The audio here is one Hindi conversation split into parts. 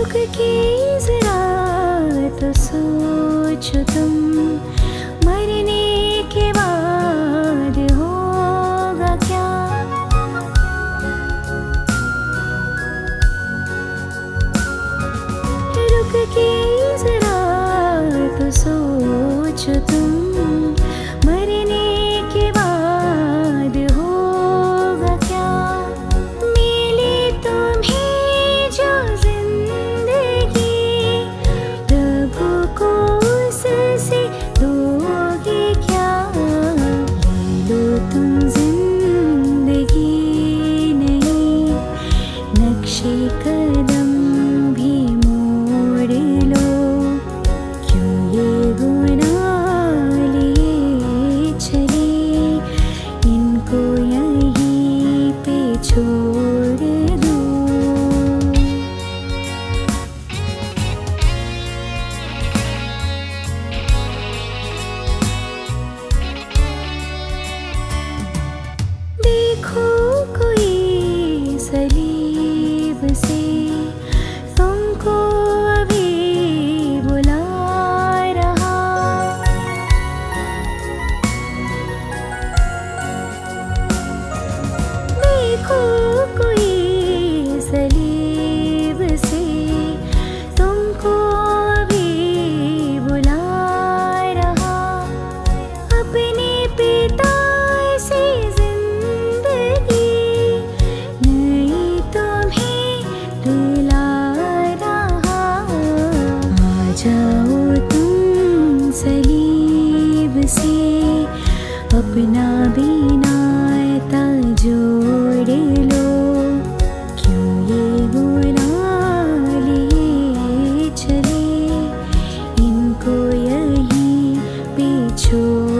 रुक के जरा तो सोचो तुम, मरने के बाद होगा क्या? रुक की जरा तो सोचो तुम जाओ तुम सहीब से अपना अपनाता जो लो। क्यों ये बुला लिए चले? इनको इन्को पीछो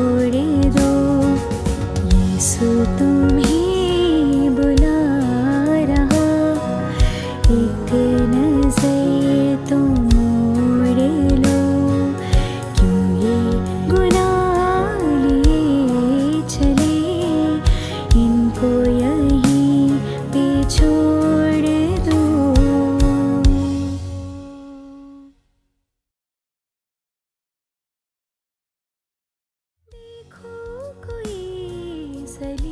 Marcelina.